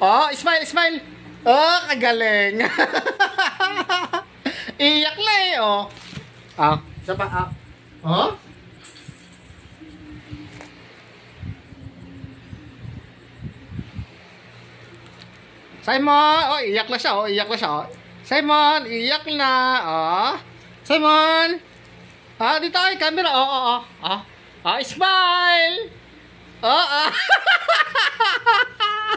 Oh, smile, smile. Oh, kagaling. Iyak na eh, oh. Ah. Sa pa, ah. Oh? Simon! Oh, iyak na siya, oh. Iyak na siya, oh. Simon, iyak na, oh. Simon! Ah, dito ay camera. Oh, oh, oh. Ah, ah smile! Oh, ah.